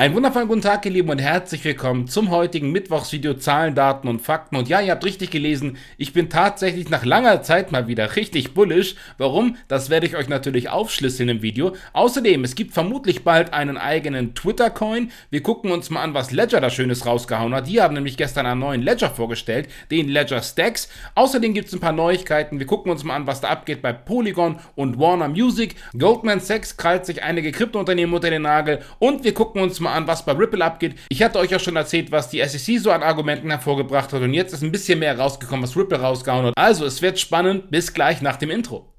Einen wundervollen guten Tag, ihr Lieben, und herzlich willkommen zum heutigen Mittwochsvideo Zahlen, Daten und Fakten. Und ja, ihr habt richtig gelesen, ich bin tatsächlich nach langer Zeit mal wieder richtig bullish. Warum? Das werde ich euch natürlich aufschlüsseln im Video. Außerdem, es gibt vermutlich bald einen eigenen Twitter-Coin. Wir gucken uns mal an, was Ledger da Schönes rausgehauen hat. Die haben nämlich gestern einen neuen Ledger vorgestellt, den Ledger Stacks. Außerdem gibt es ein paar Neuigkeiten. Wir gucken uns mal an, was da abgeht bei Polygon und Warner Music. Goldman Sachs krallt sich einige Kryptounternehmen unter den Nagel. Und wir gucken uns mal mal an, was bei Ripple abgeht. Ich hatte euch ja schon erzählt, was die SEC so an Argumenten hervorgebracht hat und jetzt ist ein bisschen mehr rausgekommen, was Ripple rausgehauen hat. Also, es wird spannend. Bis gleich nach dem Intro.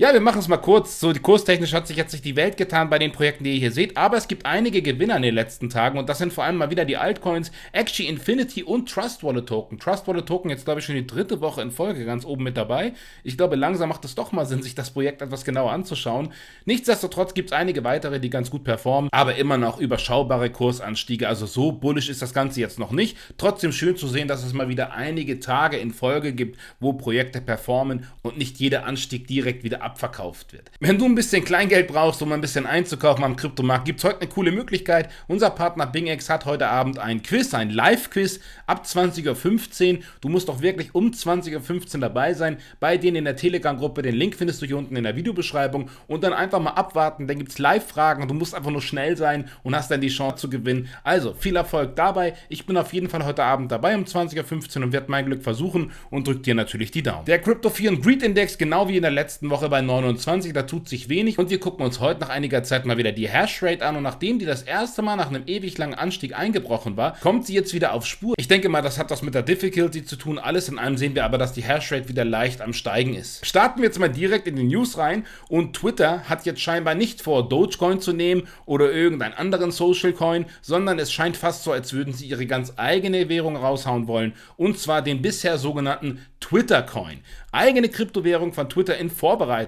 Ja, wir machen es mal kurz. So, kurstechnisch hat sich jetzt nicht die Welt getan bei den Projekten, die ihr hier seht, aber es gibt einige Gewinner in den letzten Tagen und das sind vor allem mal wieder die Altcoins Actually Infinity und Trust Wallet Token. Trust Wallet Token jetzt, glaube ich, schon die dritte Woche in Folge ganz oben mit dabei. Ich glaube, langsam macht es doch mal Sinn, sich das Projekt etwas genauer anzuschauen. Nichtsdestotrotz gibt es einige weitere, die ganz gut performen, aber immer noch überschaubare Kursanstiege. Also so bullish ist das Ganze jetzt noch nicht. Trotzdem schön zu sehen, dass es mal wieder einige Tage in Folge gibt, wo Projekte performen und nicht jeder Anstieg direkt wieder ab abverkauft wird. Wenn du ein bisschen Kleingeld brauchst, um ein bisschen einzukaufen am Kryptomarkt, gibt es heute eine coole Möglichkeit. Unser Partner BingX hat heute Abend ein Quiz, ein Live-Quiz ab 20.15 Uhr. Du musst doch wirklich um 20.15 Uhr dabei sein. Bei denen in der Telegram-Gruppe, den Link findest du hier unten in der Videobeschreibung und dann einfach mal abwarten. Dann gibt es Live-Fragen. Du musst einfach nur schnell sein und hast dann die Chance zu gewinnen. Also viel Erfolg dabei. Ich bin auf jeden Fall heute Abend dabei um 20.15 Uhr und werde mein Glück versuchen und drück dir natürlich die Daumen. Der Crypto 4 und Greed Index, genau wie in der letzten Woche bei bei 29, da tut sich wenig und wir gucken uns heute nach einiger Zeit mal wieder die Hashrate an und nachdem die das erste Mal nach einem ewig langen Anstieg eingebrochen war, kommt sie jetzt wieder auf Spur. Ich denke mal, das hat was mit der Difficulty zu tun. Alles in allem sehen wir aber, dass die Hashrate wieder leicht am Steigen ist. Starten wir jetzt mal direkt in die News rein und Twitter hat jetzt scheinbar nicht vor, Dogecoin zu nehmen oder irgendeinen anderen Social Coin, sondern es scheint fast so, als würden sie ihre ganz eigene Währung raushauen wollen und zwar den bisher sogenannten Twitter Coin. Eigene Kryptowährung von Twitter in Vorbereitung.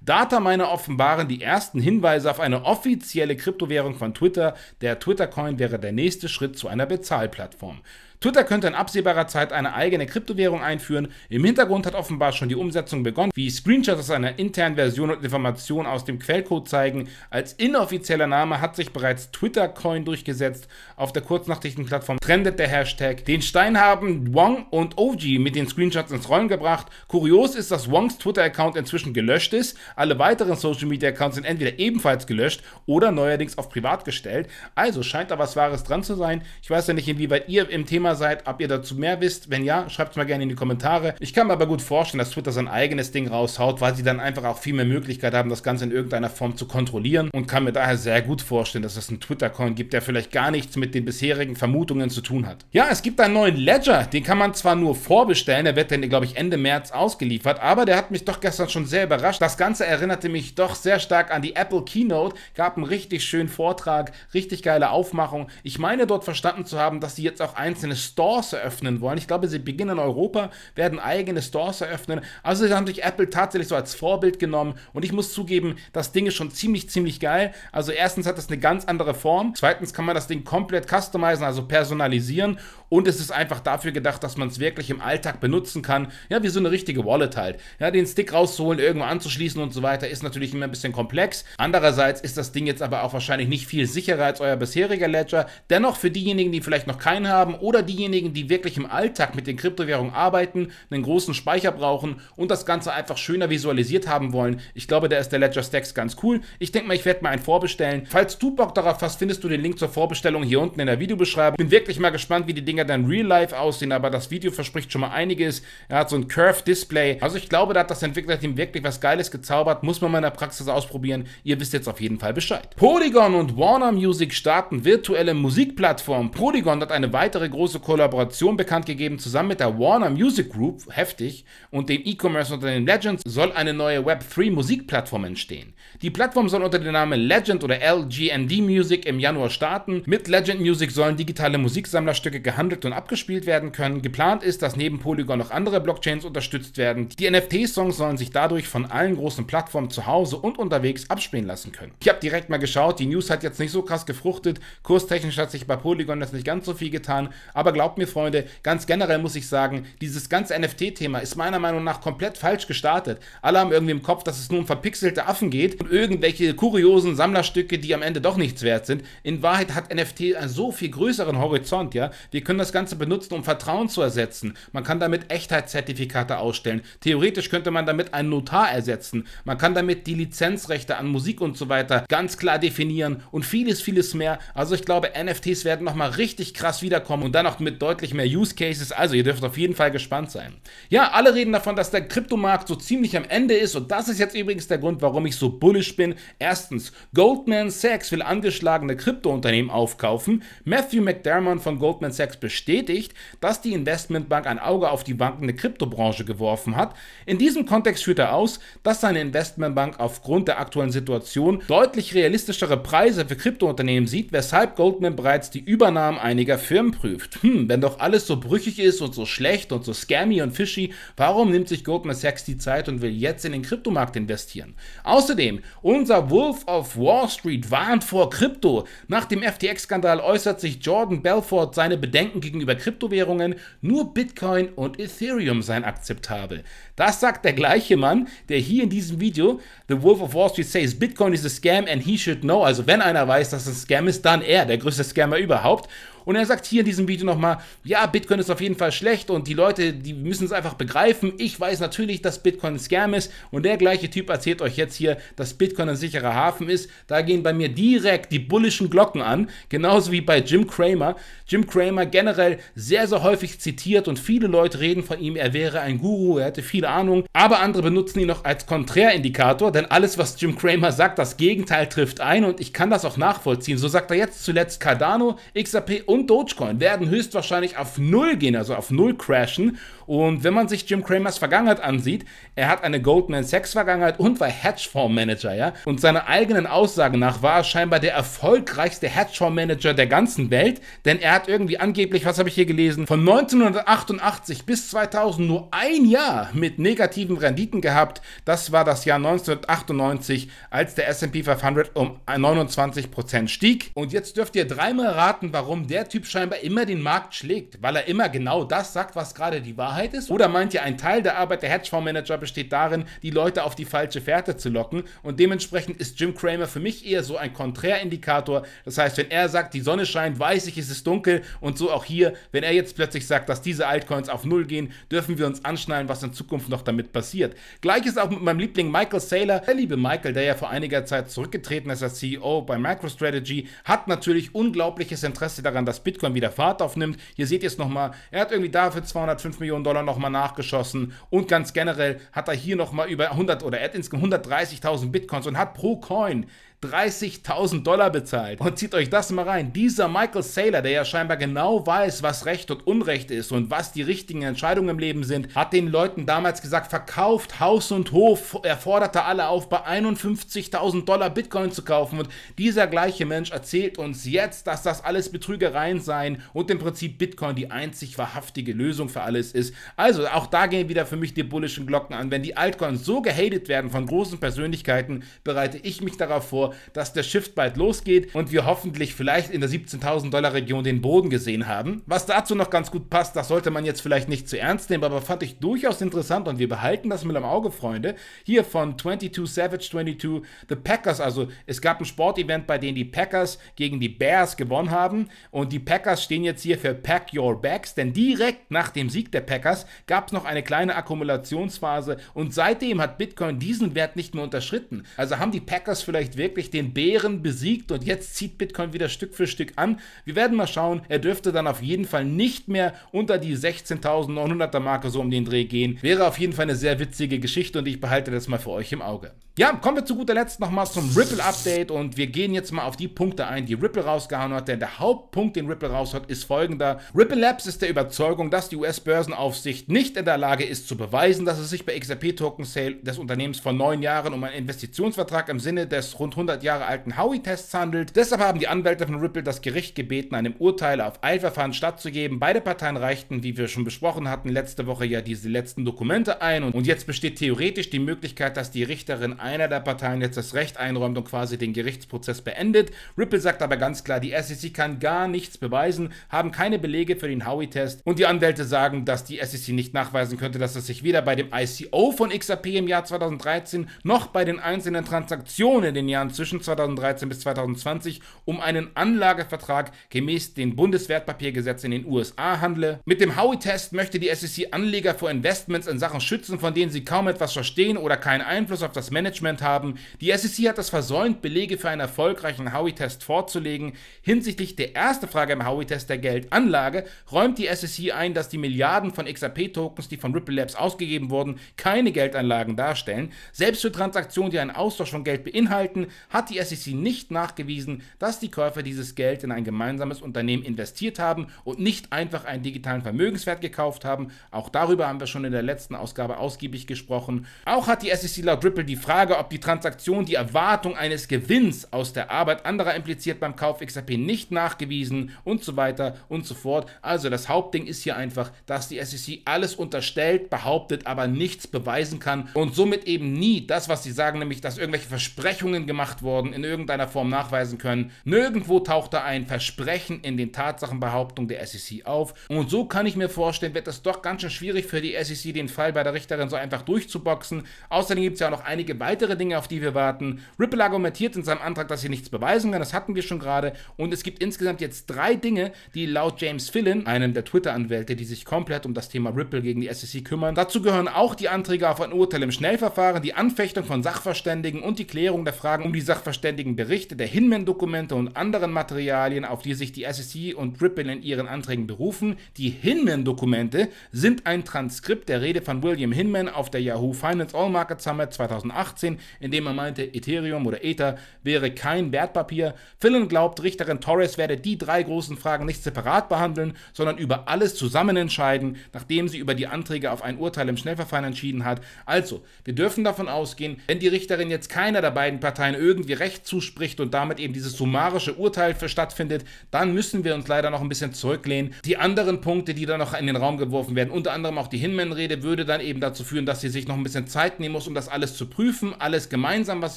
Dataminer offenbaren die ersten Hinweise auf eine offizielle Kryptowährung von Twitter. Der Twitter-Coin wäre der nächste Schritt zu einer Bezahlplattform. Twitter könnte in absehbarer Zeit eine eigene Kryptowährung einführen. Im Hintergrund hat offenbar schon die Umsetzung begonnen, wie Screenshots aus einer internen Version und Informationen aus dem Quellcode zeigen. Als inoffizieller Name hat sich bereits Twitter Coin durchgesetzt. Auf der Kurznachrichtenplattform trendet der Hashtag. Den Stein haben Wong und OG mit den Screenshots ins Rollen gebracht. Kurios ist, dass Wongs Twitter-Account inzwischen gelöscht ist. Alle weiteren Social Media Accounts sind entweder ebenfalls gelöscht oder neuerdings auf privat gestellt. Also scheint da was Wahres dran zu sein. Ich weiß ja nicht, inwieweit ihr im Thema Thema seid, ob ihr dazu mehr wisst. Wenn ja, schreibt es mal gerne in die Kommentare. Ich kann mir aber gut vorstellen, dass Twitter sein eigenes Ding raushaut, weil sie dann einfach auch viel mehr Möglichkeit haben, das Ganze in irgendeiner Form zu kontrollieren und kann mir daher sehr gut vorstellen, dass es einen Twitter-Coin gibt, der vielleicht gar nichts mit den bisherigen Vermutungen zu tun hat. Ja, es gibt einen neuen Ledger, den kann man zwar nur vorbestellen, der wird dann, glaube ich, Ende März ausgeliefert, aber der hat mich doch gestern schon sehr überrascht. Das Ganze erinnerte mich doch sehr stark an die Apple Keynote, gab einen richtig schönen Vortrag, richtig geile Aufmachung. Ich meine dort verstanden zu haben, dass sie jetzt auch einzelne Stores eröffnen wollen. Ich glaube, sie beginnen in Europa, werden eigene Stores eröffnen. Also sie haben sich Apple tatsächlich so als Vorbild genommen und ich muss zugeben, das Ding ist schon ziemlich, ziemlich geil. Also erstens hat es eine ganz andere Form. Zweitens kann man das Ding komplett customizen, also personalisieren und es ist einfach dafür gedacht, dass man es wirklich im Alltag benutzen kann. Ja, wie so eine richtige Wallet halt. Ja, den Stick rauszuholen, irgendwo anzuschließen und so weiter ist natürlich immer ein bisschen komplex. Andererseits ist das Ding jetzt aber auch wahrscheinlich nicht viel sicherer als euer bisheriger Ledger. Dennoch für diejenigen, die vielleicht noch keinen haben oder diejenigen, die wirklich im Alltag mit den Kryptowährungen arbeiten, einen großen Speicher brauchen und das Ganze einfach schöner visualisiert haben wollen. Ich glaube, da ist der Ledger Stacks ganz cool. Ich denke mal, ich werde mal einen vorbestellen. Falls du Bock darauf hast, findest du den Link zur Vorbestellung hier unten in der Videobeschreibung. Bin wirklich mal gespannt, wie die Dinge dann real life aussehen, aber das Video verspricht schon mal einiges. Er hat so ein Curved Display. Also ich glaube, da hat das Entwicklerteam wirklich was Geiles gezaubert. Muss man mal in der Praxis ausprobieren. Ihr wisst jetzt auf jeden Fall Bescheid. Polygon und Warner Music starten virtuelle Musikplattformen. Polygon hat eine weitere große Kollaboration bekannt gegeben, zusammen mit der Warner Music Group, heftig, und dem E-Commerce-Unternehmen Legends soll eine neue Web3 Musikplattform entstehen. Die Plattform soll unter dem Namen Legend oder LGND Music im Januar starten. Mit Legend Music sollen digitale Musiksammlerstücke gehandelt gehandelt und abgespielt werden können. Geplant ist, dass neben Polygon noch andere Blockchains unterstützt werden. Die NFT-Songs sollen sich dadurch von allen großen Plattformen zu Hause und unterwegs abspielen lassen können. Ich habe direkt mal geschaut, die News hat jetzt nicht so krass gefruchtet. Kurstechnisch hat sich bei Polygon das nicht ganz so viel getan. Aber glaubt mir, Freunde, ganz generell muss ich sagen, dieses ganze NFT-Thema ist meiner Meinung nach komplett falsch gestartet. Alle haben irgendwie im Kopf, dass es nur um verpixelte Affen geht und irgendwelche kuriosen Sammlerstücke, die am Ende doch nichts wert sind. In Wahrheit hat NFT einen so viel größeren Horizont, ja. Wir können das Ganze benutzen, um Vertrauen zu ersetzen. Man kann damit Echtheitszertifikate ausstellen. Theoretisch könnte man damit einen Notar ersetzen. Man kann damit die Lizenzrechte an Musik und so weiter ganz klar definieren und vieles, vieles mehr. Also ich glaube, NFTs werden nochmal richtig krass wiederkommen und dann auch mit deutlich mehr Use Cases. Also ihr dürft auf jeden Fall gespannt sein. Ja, alle reden davon, dass der Kryptomarkt so ziemlich am Ende ist und das ist jetzt übrigens der Grund, warum ich so bullish bin. Erstens, Goldman Sachs will angeschlagene Kryptounternehmen aufkaufen. Matthew McDermott von Goldman Sachs bestätigt, dass die Investmentbank ein Auge auf die bankende Kryptobranche geworfen hat. In diesem Kontext führt er aus, dass seine Investmentbank aufgrund der aktuellen Situation deutlich realistischere Preise für Kryptounternehmen sieht, weshalb Goldman bereits die Übernahmen einiger Firmen prüft. Hm, wenn doch alles so brüchig ist und so schlecht und so scammy und fishy, warum nimmt sich Goldman Sachs die Zeit und will jetzt in den Kryptomarkt investieren? Außerdem, unser Wolf of Wall Street warnt vor Krypto. Nach dem FTX-Skandal äußert sich Jordan Belfort seine Bedenken gegenüber Kryptowährungen. Nur Bitcoin und Ethereum seien akzeptabel. Das sagt der gleiche Mann, der hier in diesem Video The Wolf of Wall Street says Bitcoin is a scam and he should know. Also wenn einer weiß, dass es ein Scam ist, dann er, der größte Scammer überhaupt. Und er sagt hier in diesem Video nochmal, ja, Bitcoin ist auf jeden Fall schlecht und die Leute, die müssen es einfach begreifen. Ich weiß natürlich, dass Bitcoin ein Scam ist und der gleiche Typ erzählt euch jetzt hier, dass Bitcoin ein sicherer Hafen ist. Da gehen bei mir direkt die bullischen Glocken an, genauso wie bei Jim Cramer. Jim Cramer generell sehr, sehr häufig zitiert und viele Leute reden von ihm, er wäre ein Guru, er hätte viele Ahnung, aber andere benutzen ihn noch als Konträrindikator, denn alles, was Jim Cramer sagt, das Gegenteil trifft ein und ich kann das auch nachvollziehen. So sagt er jetzt zuletzt Cardano, XRP und und Dogecoin werden höchstwahrscheinlich auf Null gehen, also auf Null crashen. Und wenn man sich Jim Cramers Vergangenheit ansieht, er hat eine Goldman Sachs Vergangenheit und war Hedgefondsmanager, ja. Und seiner eigenen Aussage nach war er scheinbar der erfolgreichste Hedgefondsmanager der ganzen Welt, denn er hat irgendwie angeblich, was habe ich hier gelesen, von 1988 bis 2000 nur ein Jahr mit negativen Renditen gehabt. Das war das Jahr 1998, als der S&P 500 um 29% stieg. Und jetzt dürft ihr dreimal raten, warum der Typ scheinbar immer den Markt schlägt, weil er immer genau das sagt, was gerade die Wahrheit ist? Oder meint ihr, ein Teil der Arbeit der Hedgefondsmanager besteht darin, die Leute auf die falsche Fährte zu locken? Und dementsprechend ist Jim Cramer für mich eher so ein Konträindikator. Das heißt, wenn er sagt, die Sonne scheint, weiß ich, es ist dunkel und so auch hier, wenn er jetzt plötzlich sagt, dass diese Altcoins auf Null gehen, dürfen wir uns anschnallen, was in Zukunft noch damit passiert. Gleiches auch mit meinem Liebling Michael Saylor. Der liebe Michael, der ja vor einiger Zeit zurückgetreten ist als CEO bei MicroStrategy, hat natürlich unglaubliches Interesse daran, dass Bitcoin wieder Fahrt aufnimmt. Hier seht ihr es nochmal. Er hat irgendwie dafür 205 Millionen Dollar nochmal nachgeschossen und ganz generell hat er hier nochmal über 100 oder er hat insgesamt 130.000 Bitcoins und hat pro Coin 30.000 Dollar bezahlt. Und zieht euch das mal rein. Dieser Michael Saylor, der ja scheinbar genau weiß, was Recht und Unrecht ist und was die richtigen Entscheidungen im Leben sind, hat den Leuten damals gesagt, verkauft Haus und Hof. Er forderte alle auf, bei 51.000 Dollar Bitcoin zu kaufen. Und dieser gleiche Mensch erzählt uns jetzt, dass das alles Betrügereien seien und im Prinzip Bitcoin die einzig wahrhaftige Lösung für alles ist. Also auch da gehen wieder für mich die bullischen Glocken an. Wenn die Altcoins so gehatet werden von großen Persönlichkeiten, bereite ich mich darauf vor, dass der Shift bald losgeht und wir hoffentlich vielleicht in der 17.000 Dollar Region den Boden gesehen haben. Was dazu noch ganz gut passt, das sollte man jetzt vielleicht nicht zu ernst nehmen, aber fand ich durchaus interessant und wir behalten das mit am Auge, Freunde. Hier von 22 Savage 22, The Packers, also es gab ein Sportevent, bei dem die Packers gegen die Bears gewonnen haben und die Packers stehen jetzt hier für Pack Your Bags, denn direkt nach dem Sieg der Packers gab es noch eine kleine Akkumulationsphase und seitdem hat Bitcoin diesen Wert nicht mehr unterschritten. Also haben die Packers vielleicht wirklich wirklich den Bären besiegt und jetzt zieht Bitcoin wieder Stück für Stück an. Wir werden mal schauen. Er dürfte dann auf jeden Fall nicht mehr unter die 16.900er Marke so um den Dreh gehen. Wäre auf jeden Fall eine sehr witzige Geschichte und ich behalte das mal für euch im Auge. Ja, kommen wir zu guter Letzt nochmal zum Ripple-Update und wir gehen jetzt mal auf die Punkte ein, die Ripple rausgehauen hat, denn der Hauptpunkt, den Ripple raushaut, ist folgender. Ripple Labs ist der Überzeugung, dass die US-Börsenaufsicht nicht in der Lage ist zu beweisen, dass es sich bei XRP Token Sale des Unternehmens vor neun Jahren um einen Investitionsvertrag im Sinne des rund 100 Jahre alten Howey-Tests handelt. Deshalb haben die Anwälte von Ripple das Gericht gebeten, einem Urteil auf Eilverfahren stattzugeben. Beide Parteien reichten, wie wir schon besprochen hatten, letzte Woche ja diese letzten Dokumente ein und jetzt besteht theoretisch die Möglichkeit, dass die Richterin einer der Parteien jetzt das Recht einräumt und quasi den Gerichtsprozess beendet. Ripple sagt aber ganz klar, die SEC kann gar nichts beweisen, haben keine Belege für den Howey-Test und die Anwälte sagen, dass die SEC nicht nachweisen könnte, dass es sich weder bei dem ICO von XRP im Jahr 2013 noch bei den einzelnen Transaktionen in den Jahren zwischen 2013 bis 2020 um einen Anlagevertrag gemäß den Bundeswertpapiergesetzen in den USA handle. Mit dem Howey-Test möchte die SEC Anleger vor Investments in Sachen schützen, von denen sie kaum etwas verstehen oder keinen Einfluss auf das Management haben. Die SEC hat es versäumt, Belege für einen erfolgreichen Howey-Test vorzulegen. Hinsichtlich der ersten Frage im Howey-Test der Geldanlage räumt die SEC ein, dass die Milliarden von XRP-Tokens, die von Ripple Labs ausgegeben wurden, keine Geldanlagen darstellen. Selbst für Transaktionen, die einen Austausch von Geld beinhalten, hat die SEC nicht nachgewiesen, dass die Käufer dieses Geld in ein gemeinsames Unternehmen investiert haben und nicht einfach einen digitalen Vermögenswert gekauft haben. Auch darüber haben wir schon in der letzten Ausgabe ausgiebig gesprochen. Auch hat die SEC laut Ripple die Frage, ob die Transaktion die Erwartung eines Gewinns aus der Arbeit anderer impliziert beim Kauf XRP nicht nachgewiesen und so weiter und so fort. Also das Hauptding ist hier einfach, dass die SEC alles unterstellt, behauptet, aber nichts beweisen kann und somit eben nie das, was sie sagen, nämlich dass irgendwelche Versprechungen gemacht wurden, in irgendeiner Form nachweisen können. Nirgendwo taucht da ein Versprechen in den Tatsachenbehauptungen der SEC auf. Und so kann ich mir vorstellen, wird es doch ganz schön schwierig für die SEC, den Fall bei der Richterin so einfach durchzuboxen. Außerdem gibt es ja auch noch einige weitere Dinge, auf die wir warten. Ripple argumentiert in seinem Antrag, dass sie nichts beweisen kann. Das hatten wir schon gerade. Und es gibt insgesamt jetzt drei Dinge, die laut James Fillin, einem der Twitter-Anwälte, die sich komplett um das Thema Ripple gegen die SEC kümmern, dazu gehören auch die Anträge auf ein Urteil im Schnellverfahren, die Anfechtung von Sachverständigen und die Klärung der Fragen um die Sachverständigenberichte, der Hinman-Dokumente und anderen Materialien, auf die sich die SEC und Ripple in ihren Anträgen berufen. Die Hinman-Dokumente sind ein Transkript der Rede von William Hinman auf der Yahoo Finance All Market Summit 2018, in dem er meinte, Ethereum oder Ether wäre kein Wertpapier. Philin glaubt, Richterin Torres werde die drei großen Fragen nicht separat behandeln, sondern über alles zusammen entscheiden, nachdem sie über die Anträge auf ein Urteil im Schnellverfahren entschieden hat. Also, wir dürfen davon ausgehen, wenn die Richterin jetzt keiner der beiden Parteien irgendwie Recht zuspricht und damit eben dieses summarische Urteil für stattfindet, dann müssen wir uns leider noch ein bisschen zurücklehnen. Die anderen Punkte, die da noch in den Raum geworfen werden, unter anderem auch die Hinman-Rede, würde dann eben dazu führen, dass sie sich noch ein bisschen Zeit nehmen muss, um das alles zu prüfen, alles gemeinsam, was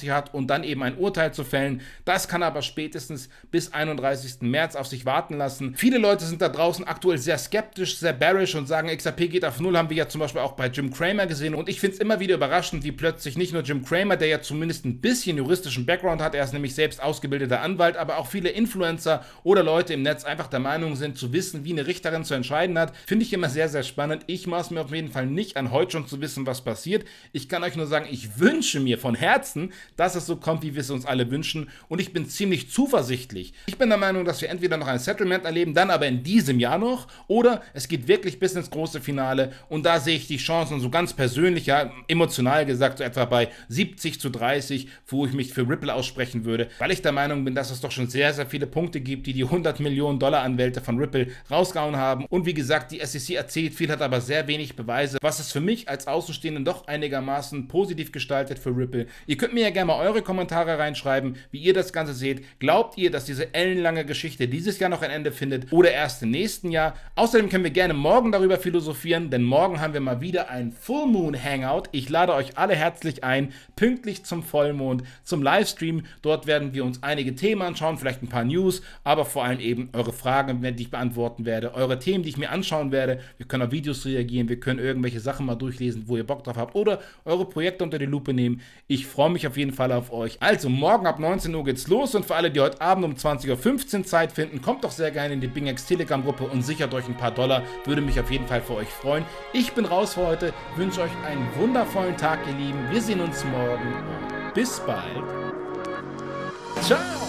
sie hat und dann eben ein Urteil zu fällen. Das kann aber spätestens bis 31. März auf sich warten lassen. Viele Leute sind da draußen aktuell sehr skeptisch, sehr bearish und sagen, XRP geht auf Null, haben wir ja zum Beispiel auch bei Jim Cramer gesehen und ich finde es immer wieder überraschend, wie plötzlich nicht nur Jim Cramer, der ja zumindest ein bisschen juristischen Background hat, er ist nämlich selbst ausgebildeter Anwalt, aber auch viele Influencer oder Leute im Netz einfach der Meinung sind, zu wissen, wie eine Richterin zu entscheiden hat, finde ich immer sehr, sehr spannend. Ich maß mir auf jeden Fall nicht an, heute schon zu wissen, was passiert. Ich kann euch nur sagen, ich wünsche mir von Herzen, dass es so kommt, wie wir es uns alle wünschen und ich bin ziemlich zuversichtlich. Ich bin der Meinung, dass wir entweder noch ein Settlement erleben, dann aber in diesem Jahr noch oder es geht wirklich bis ins große Finale und da sehe ich die Chancen so ganz persönlich, ja, emotional gesagt, so etwa bei 70 zu 30, wo ich mich für Ripple aussprechen würde, weil ich der Meinung bin, dass es doch schon sehr, sehr viele Punkte gibt, die die 100 Millionen Dollar Anwälte von Ripple rausgehauen haben. Und wie gesagt, die SEC erzählt viel, hat aber sehr wenig Beweise, was es für mich als Außenstehenden doch einigermaßen positiv gestaltet für Ripple. Ihr könnt mir ja gerne mal eure Kommentare reinschreiben, wie ihr das Ganze seht. Glaubt ihr, dass diese ellenlange Geschichte dieses Jahr noch ein Ende findet oder erst im nächsten Jahr? Außerdem können wir gerne morgen darüber philosophieren, denn morgen haben wir mal wieder ein Full Moon Hangout. Ich lade euch alle herzlich ein, pünktlich zum Vollmond, zum Livestream. Dort werden wir uns einige Themen anschauen, vielleicht ein paar News, aber vor allem eben eure Fragen, die ich beantworten werde, eure Themen, die ich mir anschauen werde. Wir können auf Videos reagieren, wir können irgendwelche Sachen mal durchlesen, wo ihr Bock drauf habt oder eure Projekte unter die Lupe nehmen. Ich freue mich auf jeden Fall auf euch. Also morgen ab 19 Uhr geht's los und für alle, die heute Abend um 20.15 Uhr Zeit finden, kommt doch sehr gerne in die BingX Telegram Gruppe und sichert euch ein paar Dollar. Würde mich auf jeden Fall für euch freuen. Ich bin raus für heute, wünsche euch einen wundervollen Tag, ihr Lieben. Wir sehen uns morgen. Bis bald. time.